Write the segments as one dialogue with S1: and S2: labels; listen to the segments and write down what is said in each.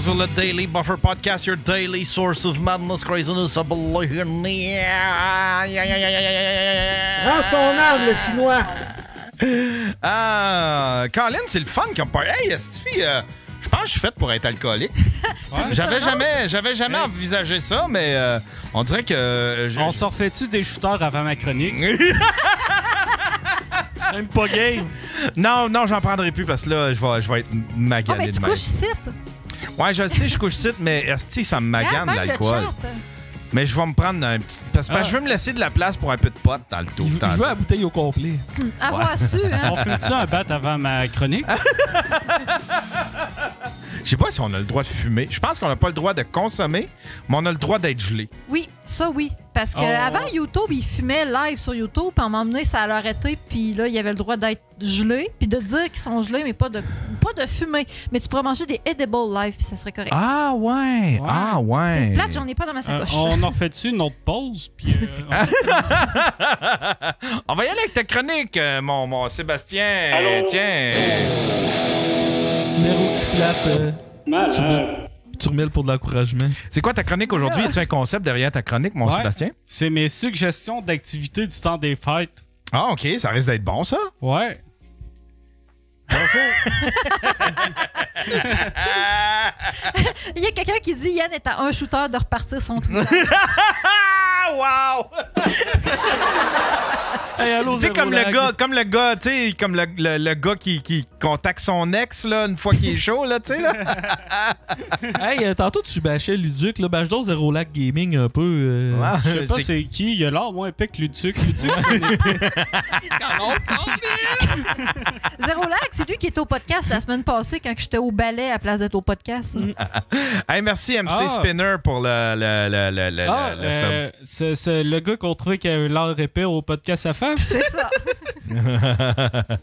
S1: Sur le Daily Buffer Podcast, your daily source of madness, craziness.
S2: Rends ton âme, le chinois.
S1: Ah, Colin, c'est le fun comme part. Hey, Stevie, euh, je pense que je suis faite pour être alcoolique. J'avais jamais, j'avais jamais envisagé ça, mais euh, on dirait que. euh, je-
S3: On s'en refait-tu des shooters avant ma chronique? Même pas game.
S1: non, non, j'en prendrai plus parce que là, je vais, je vais être
S4: Oh,
S1: magané
S4: mais
S1: de
S4: tu couches ici.
S1: Ouais, je le sais, je couche site, mais esti, ça me magane
S4: Hein, même le
S1: l'alcool.
S4: chat.
S1: Mais je vais me prendre un petit. Parce que
S3: Ah.
S1: je veux me laisser de la place pour un peu de pote dans le tout.
S2: Il, il veut la bouteille au complet.
S4: Avoir su, hein.
S3: On fait-tu un bat avant ma chronique?
S1: Je sais pas si on a le droit de fumer. Je pense qu'on n'a pas le droit de consommer, mais on a le droit d'être gelé.
S4: Oui, ça oui. Parce que
S3: Oh.
S4: avant YouTube, ils fumaient live sur YouTube, puis à un moment donné, ça a arrêté, puis là, il y avait le droit d'être gelé, puis de dire qu'ils sont gelés, mais pas de, pas de fumer. Mais tu pourrais manger des edibles live, puis ça serait correct.
S1: Ah ouais! Ah
S4: C'est
S1: ouais!
S4: plate, j'en ai pas dans ma
S3: Euh,
S4: sacoche.
S3: on en refait-tu une autre pause? Puis, euh,
S1: on va y aller avec ta chronique, euh, mon, mon Sébastien. Tiens.
S2: Remets le pour de l'encouragement.
S1: C'est quoi ta chronique aujourd'hui? As-tu un concept derrière ta chronique, mon
S3: Ouais.
S1: Sébastien?
S3: c'est mes suggestions d'activités du temps des fêtes.
S1: Ah, OK. Ça risque d'être bon, ça.
S3: Ouais.
S4: Il y a quelqu'un qui dit Yann est à un shooter de repartir son.
S1: Ah, wow!
S2: Hey,
S1: Tu sais, comme le gars, comme le gars, tu sais, comme le, le- le gars qui, qui contacte son ex, là, une fois qu'il est chaud, là, tu sais, là.
S2: Hey, euh, tantôt, tu bâchais Luduc. Là, bâche donc Zéro Lag Gaming un peu. euh,
S1: Ah,
S3: Je sais pas
S1: c'est-
S3: qui. Il a l'air moins épais que Luduc. Luduc, c'est.
S4: Zéro lag, c'est lui qui était au podcast la semaine passée quand j'étais au ballet à place d'être au podcast.
S1: Hey, merci MC
S3: Ah.
S1: Spinner pour le, le, le, le, le-
S3: Ah,
S1: le- le sub.
S3: euh, c'est c'est le gars qu'on trouvait qui avait l'air épais au podcast à femme.
S4: C'est ça.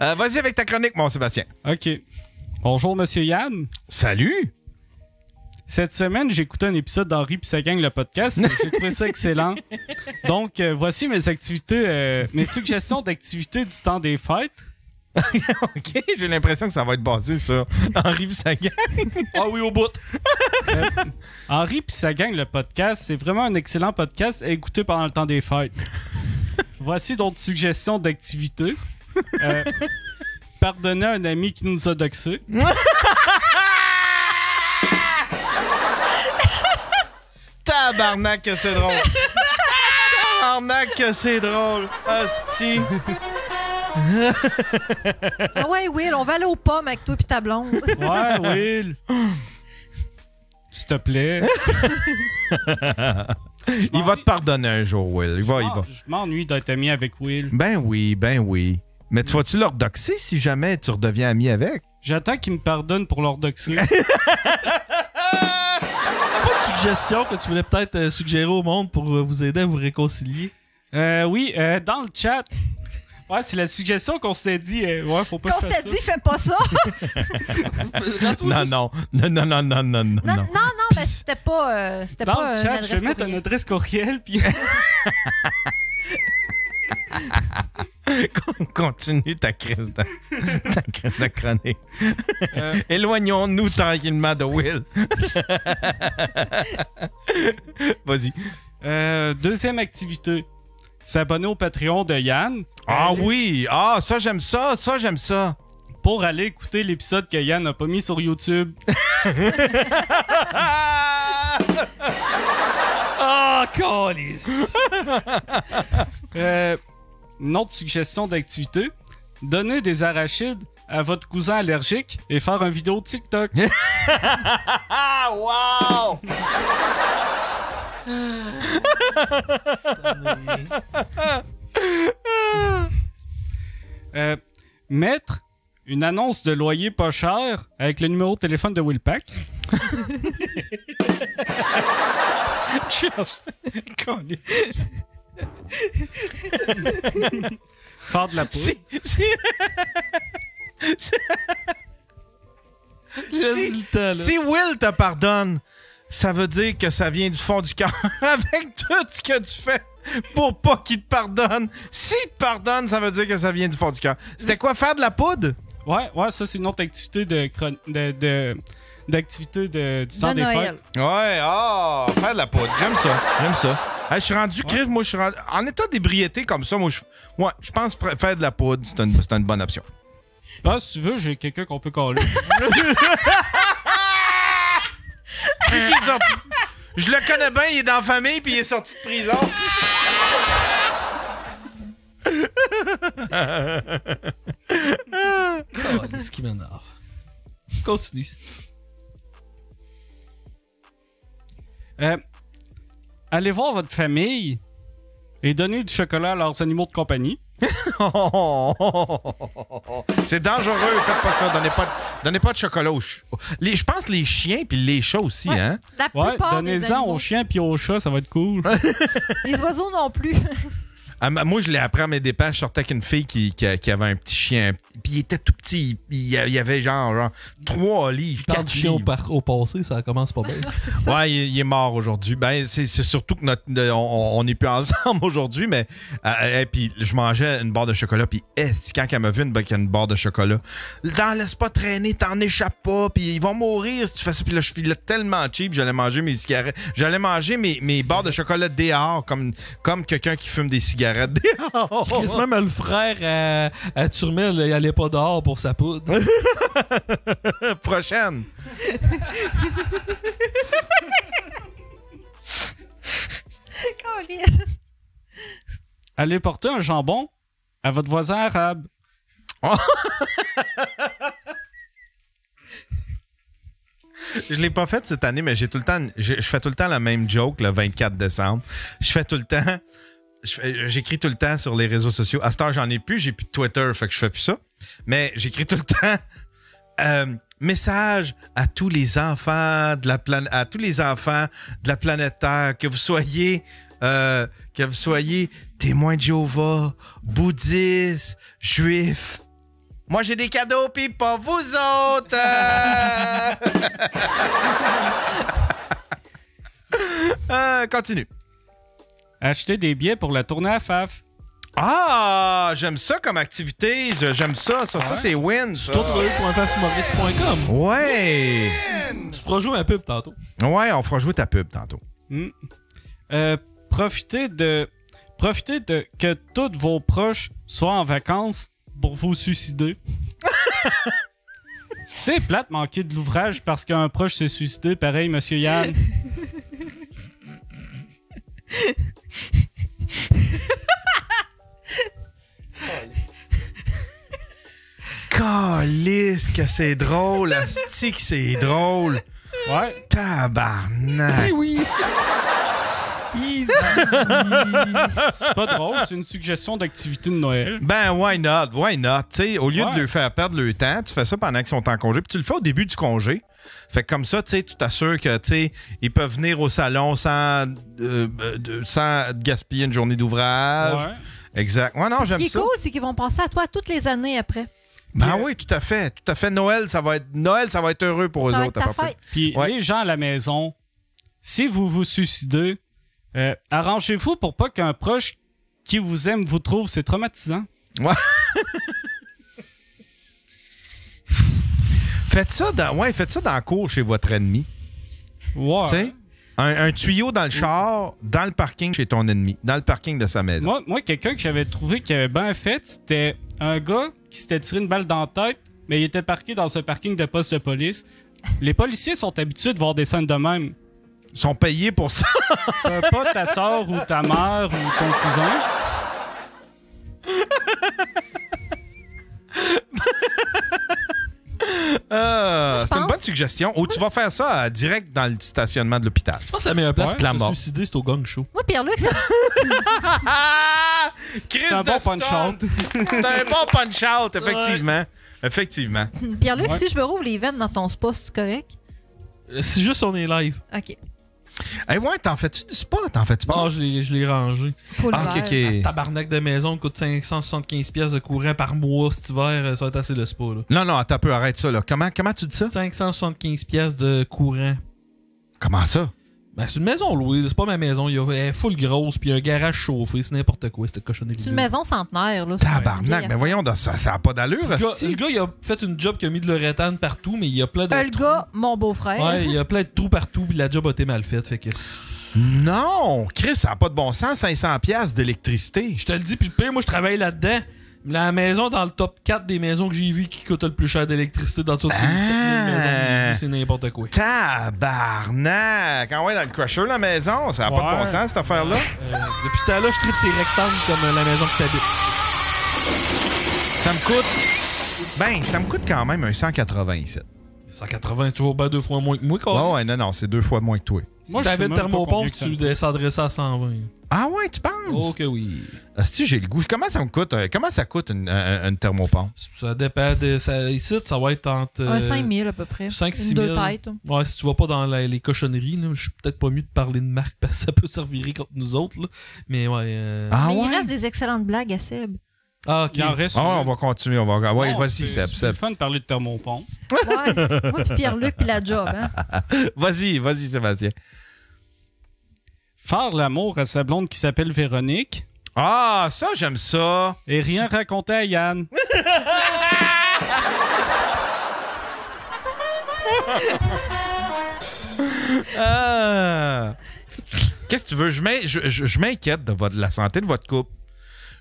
S1: Euh, Vas-y avec ta chronique, mon Sébastien.
S3: OK. Bonjour, Monsieur Yann.
S1: Salut!
S3: Cette semaine, j'ai écouté un épisode d'Henri sa gang, le podcast. J'ai trouvé ça excellent. Donc, euh, voici mes activités, euh, mes suggestions d'activités du temps des fêtes.
S1: OK, j'ai l'impression que ça va être basé sur Henri Sagan.
S2: Ah oui, au bout.
S3: Henri pis sa gang, le podcast, c'est vraiment un excellent podcast à écouter pendant le temps des fêtes. Voici d'autres suggestions d'activités. Euh, pardonner un ami qui nous a doxés.
S1: Tabarnak que c'est drôle. Tabarnak que c'est drôle. Hostie.
S4: Ah ouais, Will, on va aller aux pommes avec toi puis ta blonde.
S3: Ouais, Will. S'il te plaît.
S1: Il va te pardonner un jour, Will. Il va, il va.
S3: Je m'ennuie d'être ami avec Will.
S1: Ben oui, ben oui. Mais tu vas-tu leur doxer si jamais tu redeviens ami avec?
S3: J'attends qu'il me pardonne pour leur doxer.
S2: Pas de suggestion que tu voulais peut-être euh, suggérer au monde pour euh, vous aider à vous réconcilier?
S3: Euh, oui, euh, dans le chat. Ouais, c'est la suggestion qu'on s'est dit. euh, ouais, faut pas
S4: t'ai
S3: ça.
S4: dit, fais pas ça.
S1: Non, non. Non, non, non, non, non, non.
S4: Non, non,
S1: non.
S4: non, mais c'était pas, euh, c'était
S3: Dans
S4: pas
S3: le chat, je vais mettre une adresse courriel. Puis...
S1: Continue ta crise de, ta crise de chronique.
S3: Euh,
S1: Éloignons-nous tranquillement de Will. Vas-y.
S3: euh, deuxième activité. S'abonner au Patreon de Yann
S1: Ah oui! Ah, ça, j'aime ça. Ça, j'aime ça.
S3: pour aller écouter l'épisode que Yann n'a pas mis sur YouTube.
S2: Ah, calice!
S3: Euh, une autre suggestion d'activité. Donner des arachides à votre cousin allergique et faire une vidéo TikTok.
S1: Ah, wow!
S3: Euh, mettre une annonce de loyer pas cher avec le numéro de téléphone de Willpack. Faire de la poudre.
S1: Si, si,
S2: Résultat, là.
S1: si Will te pardonne, ça veut dire que ça vient du fond du cœur. Avec tout ce que tu fais pour pas qu'il te pardonne. S'il te pardonne, ça veut dire que ça vient du fond du cœur. C'était quoi, faire de la poudre?
S3: Ouais, ouais, ça, c'est une autre activité de, de, de- d'activité de, du temps
S4: De
S3: des
S4: Noël.
S3: fêtes.
S1: Ouais, ah, faire de la poudre. J'aime ça. J'aime ça. Hey, je suis rendu crève, moi, je suis rendu. En état d'ébriété comme ça, moi, je. Ouais, je pense faire de la poudre, c'est une, c'est une bonne option.
S3: Ah, si tu veux, j'ai quelqu'un qu'on peut coller.
S1: Je le connais bien, il est dans la famille, puis il est sorti de prison.
S2: Oh, ce qui m'énerve. Continue.
S3: Euh, allez voir votre famille et donnez du chocolat à leurs animaux de compagnie.
S1: C'est dangereux, faites pas ça. Donnez pas, de- donnez pas de chocolat aux Je pense les chiens puis les chats aussi,
S4: Ouais.
S1: hein?
S4: La
S3: Ouais, donnez-en aux chiens puis aux chats, ça va être cool.
S4: Les oiseaux non plus.
S1: Ah, moi, je l'ai appris à mes dépens. Je sortais avec une fille qui, qui, qui avait un petit chien. Puis il était tout petit. Il y avait genre, genre 3 livres,
S2: Tant
S1: 4
S2: de chiens au, par- au passé, ça commence pas bien.
S1: Ouais, il, il est mort aujourd'hui. Ben, c'est c'est surtout que notre, on on n'est plus ensemble aujourd'hui, mais. euh, et puis, je mangeais une barre de chocolat, puis est quand elle m'a vu une, ben, qu'il y a une barre de chocolat, t'en laisse pas traîner, t'en échappes pas, puis ils vont mourir si tu fais ça. Puis là, je filais tellement cheap, j'allais manger mes cigarettes. J'allais manger mes, mes barres de chocolat dehors, comme, comme quelqu'un qui fume des cigarettes dehors.
S2: Chris, même le frère à, à Turmel, il allait pas dehors pour sa poudre.
S1: Prochaine.
S3: Allez porter un jambon à votre voisin arabe.
S1: Je l'ai pas fait cette année, mais j'ai tout le temps, je, je fais tout le temps la même joke le 24 décembre. Je fais tout le temps, j'écris tout le temps sur les réseaux sociaux. À heure, j'en ai plus, j'ai plus de Twitter, fait que je fais plus ça. Mais j'écris tout le temps euh, message à tous les enfants de la planète, à tous les enfants de la planète Terre, que vous soyez, euh, que vous soyez témoins de Jéhovah, bouddhistes, juifs. Moi, j'ai des cadeaux, puis pas vous autres! Euh, Euh, continue.
S3: Achetez des billets pour la tournée à FAF.
S1: Ah, j'aime ça comme activité. J'aime ça. Ça, ça c'est win. ça. Ouais.
S2: Tu feras jouer un pub tantôt.
S1: Ouais, on fera jouer ta pub tantôt.
S3: Hmm. Euh, profitez de profitez de que tous vos proches soient en vacances pour vous suicider. C'est plate manquer de l'ouvrage parce qu'un proche s'est suicidé, pareil, monsieur Yann.
S1: Calisse que c'est drôle. Asti que c'est drôle.
S3: Ouais.
S1: Tabarnak.
S2: oui.
S3: C'est pas drôle, c'est une suggestion d'activité de Noël.
S1: Ben, why not? Why not? Tu sais, au lieu
S3: Ouais.
S1: de leur faire perdre le temps, tu fais ça pendant qu'ils sont en congé, puis tu le fais au début du congé. Fait que comme ça, tu sais, tu t'assures que, tu sais, ils peuvent venir au salon sans, euh, euh, sans gaspiller une journée d'ouvrage.
S3: Ouais.
S1: Exact. Ouais, non,
S4: Ce
S1: j'aime
S4: qui est
S1: ça.
S4: cool, c'est qu'ils vont penser à toi toutes les années après.
S1: Ben oui, tout à fait. Tout à fait. Noël, ça va être, Noël, ça va être heureux pour eux
S4: Ça
S1: autres à partir.
S3: Puis
S1: Ouais.
S3: les gens à la maison, si vous vous suicidez, euh, arrangez-vous pour pas qu'un proche qui vous aime vous trouve, c'est traumatisant.
S1: Faites ça dans, ouais, faites ça dans la cour chez votre ennemi.
S3: Ouais.
S1: Tu sais? Un, un tuyau dans le char, dans le parking chez ton ennemi, dans le parking de sa maison.
S3: Moi, moi quelqu'un que j'avais trouvé qui avait bien fait, c'était un gars qui s'était tiré une balle dans la tête, mais il était parqué dans un parking de poste de police. Les policiers sont habitués de voir des scènes de même.
S1: Ils sont payés pour ça.
S3: Euh, pas ta soeur ou ta mère ou ton cousin.
S4: Je
S1: c'est une bonne suggestion. Ou tu vas faire ça euh, direct dans le stationnement de l'hôpital.
S2: Je pense que la meilleure place
S3: Ouais.
S2: pour se suicider, c'est au gang show.
S4: Moi, Pierre-Luc, ça-
S1: Chris
S3: C'est un bon
S1: de
S3: punch
S1: Stone.
S3: out.
S1: C'est un bon punch-out, effectivement. Effectivement.
S4: Pierre-Luc,
S3: Ouais.
S4: si je me rouvre les veines dans ton spa, c'est correct?
S2: Euh, C'est juste on est live.
S4: OK.
S1: Hey, ouais, t'en fais-tu du spa? T'en fais-tu pas?
S2: Ah, je l'ai je l'ai rangé.
S4: Pour
S1: Ah, ok,
S4: l'hiver.
S1: ok.
S2: Tabarnak de maison coûte 575 pièces de courant par mois cet hiver. euh, Ça va être assez le spa, là.
S1: Non, non, attends un peu, arrête ça, là. Comment, comment tu dis ça?
S2: 575 pièces de courant.
S1: Comment ça?
S2: Ben, c'est une maison louée, c'est pas ma maison. Il y a, elle est full grosse, puis il y a un garage chauffé, c'est n'importe quoi, cette cochonnerie.
S4: C'est une maison centenaire, là.
S1: Tabarnak, mais voyons, donc, ça n'a pas d'allure,
S2: Le gars, le gars, il a fait une job qui a mis de l'uréthane partout, mais il y a plein de.
S4: Euh, le
S2: trous.
S4: gars, mon beau-frère.
S2: Ouais, il y a plein de trous partout, puis la job a été mal faite. Fait que.
S1: Non! Chris, ça n'a pas de bon sens, 500$ piastres d'électricité.
S2: Je te le dis, puis le pire, moi, je travaille là-dedans. La maison dans le top 4 des maisons que j'ai vues qui coûtent le plus cher d'électricité dans toutes les 7000
S1: Ah.
S2: vues, c'est n'importe quoi.
S1: Tabarnak! Quand on est dans le crusher, la maison, ça n'a pas de bon
S3: Ouais.
S1: sens, cette affaire-là.
S2: Euh, depuis ce temps-là, je tripe ces rectangles comme euh, la maison que t'habites.
S1: Ça me coûte. Ben, ça me coûte quand même un 187.
S2: 180, c'est toujours bien deux fois moins que moi, quoi.
S1: Ouais, ouais, non, non, c'est deux fois moins que toi.
S3: Moi,
S2: si t'avais le thermopompe, tu descendrais ça à 120.
S1: Ah ouais, tu penses?
S2: Oh que oui.
S1: si j'ai le goût. Comment ça me coûte? euh, Comment ça coûte une, un- une thermopompe?
S2: Ça dépend de. Ça, ici, ça va être entre.
S4: Un
S2: euh,
S4: 5000 à peu près.
S2: 5-6
S4: Une
S2: 000.
S4: deux têtes.
S2: Ouais, si tu vas pas dans la- les cochonneries, je suis peut-être pas mieux de parler de marque parce que ça peut servir contre nous autres. Là. Mais ouais. euh,
S1: Ah
S4: Mais il reste des excellentes blagues à Seb.
S2: Ah, ok.
S3: Il en reste.
S1: Ah, on va continuer. On va... Ouais,
S3: Non,
S1: vas-y, Seb.
S3: C'est fun de parler de thermopompe.
S4: Ouais. Moi, puis Pierre-Luc, puis la job. Hein.
S1: Vas-y, vas-y, Sébastien.
S3: Faire l'amour à sa blonde qui s'appelle Véronique
S1: Ah, ça, j'aime ça.
S3: et rien raconter à Yann.
S1: Ah. Qu'est-ce que tu veux? Je m'inquiète de, votre- de la santé de votre couple.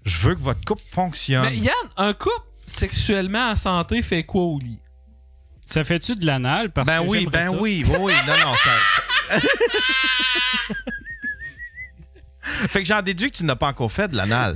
S1: Je veux que votre couple fonctionne.
S2: Mais Yann, un couple sexuellement en santé fait quoi au lit?
S3: Ça fait-tu de l'anal? Parce
S1: Ben
S3: que
S1: oui, ben
S3: ça.
S1: oui, oui, oui. Non, non, ça. ça- fait que j'en déduis que tu n'as pas encore fait de l'anal.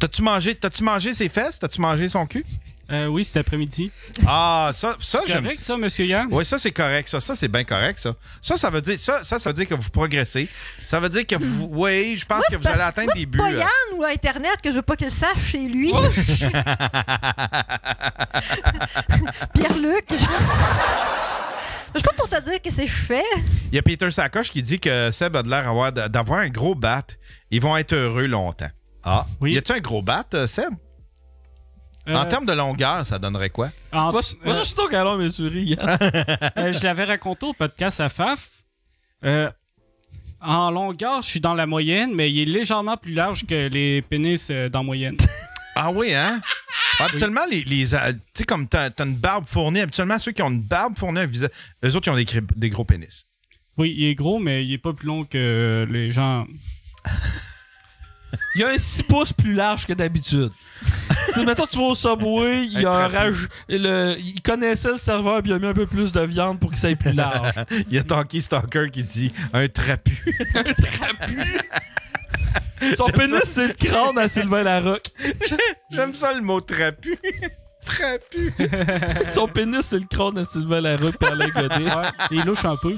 S1: T'as-tu mangé, t'as-tu mangé ses fesses? T'as-tu mangé son cul?
S3: Euh, oui, cet après-midi.
S1: Ah, ça, ça
S3: C'est
S1: j'aime
S3: correct, ça, monsieur Yann?
S1: Oui, ça c'est correct. Ça, ça c'est bien correct. Ça, ça, ça veut dire, ça, ça, ça veut dire que vous progressez. Ça veut dire que vous, oui, je pense que vous allez atteindre des
S4: C'est
S1: buts.
S4: pas
S1: euh.
S4: Yann ou Internet que je veux pas qu'il sache chez lui. Pierre-Luc. Je... je suis pas pour te dire que je fais.
S1: Il y a Peter Sacoche qui dit que Seb a de l'air avoir- d'avoir un gros bat. Ils vont être heureux longtemps. Ah,
S3: Oui.
S1: y a-tu un gros bat, euh? En
S3: Euh,
S1: termes de longueur, ça donnerait quoi?
S3: en-
S2: va
S3: euh,
S2: chercher ton galon, mes souris,
S3: euh, je l'avais raconté au podcast à Faf. Euh, en longueur, je suis dans la moyenne, mais il est légèrement plus large que les pénis euh, dans moyenne.
S1: Ah oui, hein? Habituellement, les, les, tu sais, comme t'as as une barbe fournie, habituellement, ceux qui ont une barbe fournie, eux autres, ils ont des, des gros pénis.
S3: Oui, il est gros, mais il est pas plus long que les gens.
S2: Il y a un 6 pouces plus large que d'habitude. Si, mettons, tu vas au Subway, il,
S1: Un
S2: a
S1: trapu.
S2: raj- le- il connaissait le serveur puis il a mis un peu plus de viande pour qu'il soit plus large.
S1: Il y a Tonky Stalker qui dit un trapu.
S2: Son pénis, c'est le crâne à Sylvain Larocque.
S1: J'aime ça le mot trapu. trapu.
S2: Son pénis, c'est le crâne à Sylvain Larocque par Alain Godet.
S3: Ouais, il louche un peu.